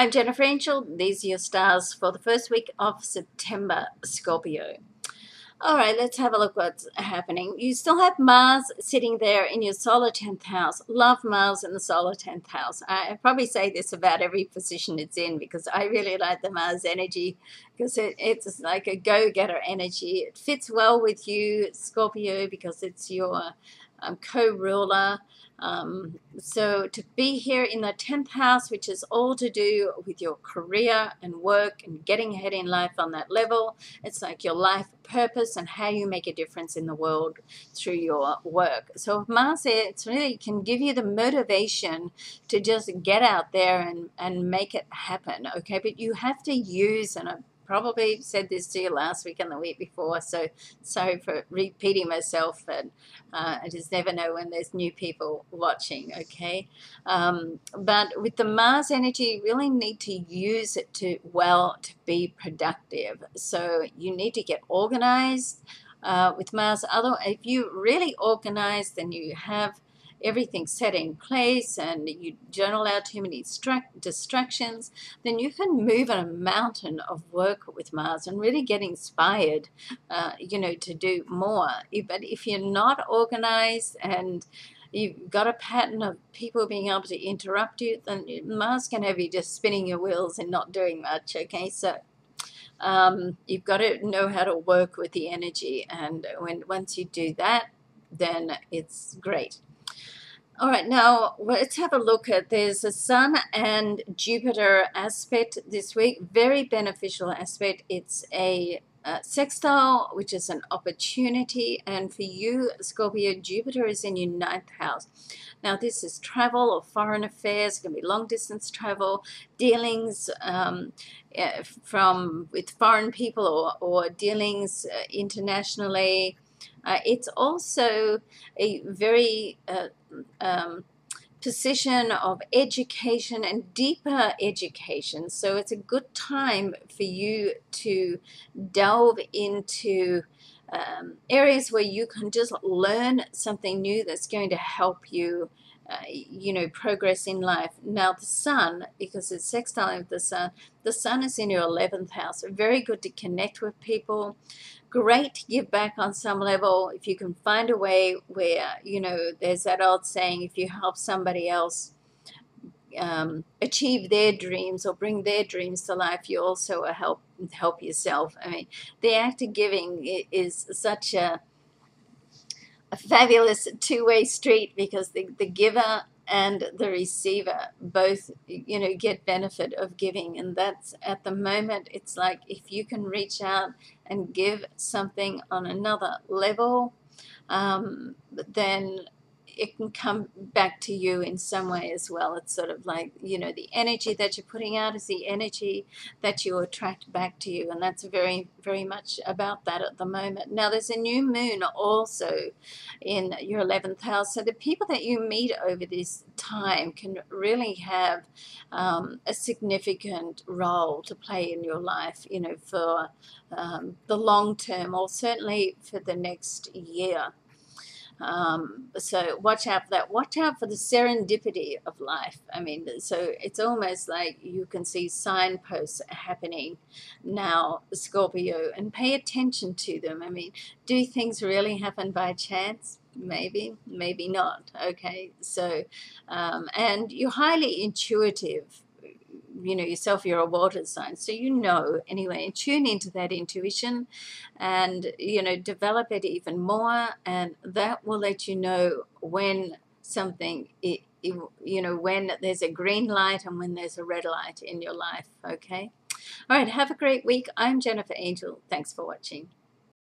I'm Jennifer Angel. These are your stars for the first week of September, Scorpio. All right, let's have a look what's happening. You still have Mars sitting there in your solar 10th house. Love Mars in the solar 10th house. I probably say this about every position it's in because I really like the Mars energy because it, it's like a go-getter energy. It fits well with you, Scorpio, because it's your um, co-ruler. Um, so to be here in the 10th house, which is all to do with your career and work and getting ahead in life on that level, it's like your life purpose and how you make a difference in the world through your work. So Mars, it's really can give you the motivation to just get out there and, and make it happen, okay? But you have to use, and probably said this to you last week and the week before, so sorry for repeating myself, but uh, I just never know when there's new people watching, okay? Um, but with the Mars energy, you really need to use it to, well, to be productive. So you need to get organized uh, with Mars. Other, if you really organize, then you have everything set in place and you don't allow too many distractions, then you can move on a mountain of work with Mars and really get inspired, uh, you know, to do more. But if you're not organized and you've got a pattern of people being able to interrupt you, then Mars can have you just spinning your wheels and not doing much, okay? So um, you've got to know how to work with the energy and when once you do that, then it's great. All right, now let's have a look at there's a Sun and Jupiter aspect this week. Very beneficial aspect. It's a uh, sextile, which is an opportunity. And for you, Scorpio, Jupiter is in your ninth house. Now, this is travel or foreign affairs. It can be long distance travel, dealings um, uh, from with foreign people or, or dealings uh, internationally. Uh, it's also a very uh, um, position of education and deeper education. So it's a good time for you to delve into um, areas where you can just learn something new that's going to help you uh, you know, progress in life. Now the sun, because it's sextile with the sun, the sun is in your 11th house. Very good to connect with people. Great to give back on some level. If you can find a way where, you know, there's that old saying, if you help somebody else um, achieve their dreams or bring their dreams to life, you also help help yourself. I mean, the act of giving is such a a fabulous two-way street because the, the giver and the receiver both you know get benefit of giving. And that's at the moment it's like if you can reach out and give something on another level um, then it can come back to you in some way as well. It's sort of like, you know, the energy that you're putting out is the energy that you attract back to you. And that's very, very much about that at the moment. Now, there's a new moon also in your 11th house. So the people that you meet over this time can really have um, a significant role to play in your life, you know, for um, the long term or certainly for the next year. Um, so watch out for that. Watch out for the serendipity of life. I mean, so it's almost like you can see signposts happening now, Scorpio, and pay attention to them. I mean, do things really happen by chance? Maybe, maybe not. Okay, so, um, and you're highly intuitive you know yourself you're a water sign so you know anyway and tune into that intuition and you know develop it even more and that will let you know when something it, you know when there's a green light and when there's a red light in your life okay? All right have a great week. I'm jennifer angel. Thanks for watching